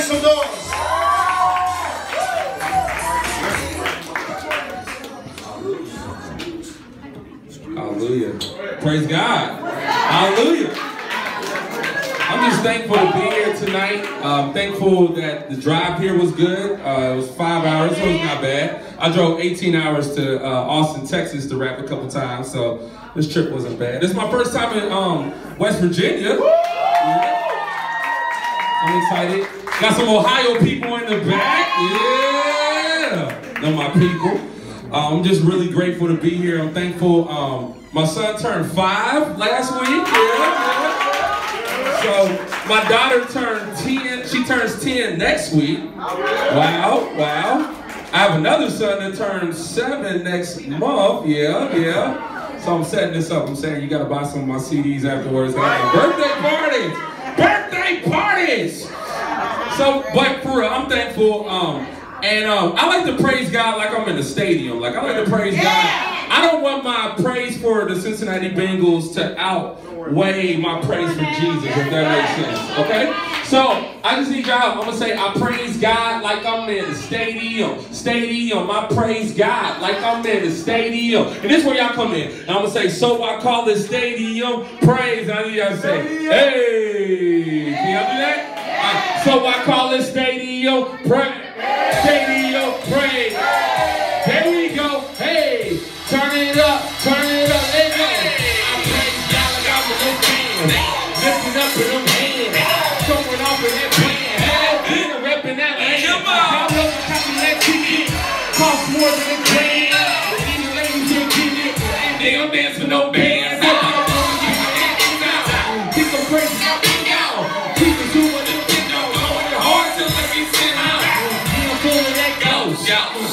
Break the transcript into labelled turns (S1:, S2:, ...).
S1: some noise.
S2: Hallelujah. Praise God. Hallelujah. I'm just thankful to be here tonight. Um, thankful that the drive here was good. Uh, it was five hours, so it's not bad. I drove 18 hours to uh, Austin, Texas to rap a couple times, so this trip wasn't bad. This is my first time in um, West Virginia. Excited. Got some Ohio people in the back. Yeah. Know my people. Uh, I'm just really grateful to be here. I'm thankful. Um, my son turned five last week. Yeah. So my daughter turned 10. She turns 10 next week. Wow, wow. I have another son that turns seven next month. Yeah, yeah. So I'm setting this up. I'm saying you got to buy some of my CDs afterwards. Birthday parties. So, but for real, I'm thankful. Um, and um, I like to praise God like I'm in the stadium. Like I like to praise God. I don't want my praise for the Cincinnati Bengals to outweigh my praise for Jesus, if that makes sense. Okay? So I just need y'all. I'm gonna say I praise God like I'm in the stadium. Stadium. I praise God like I'm in the stadium. And this is where y'all come in. And I'm gonna say, so I call this stadium praise. And I need y'all to say, hey. Can y'all do that? Uh, so I call this stadium praise. Stadium praise. There we go. Hey, turn it up, turn it up. Let's go. I praise God like I'm in this band. Lifting up in them hands. Showing off in that band. I'm repping that land. Y'all know the copy that ticket. Cost more than a grand. But these ladies here get it. And they don't dance with no bands.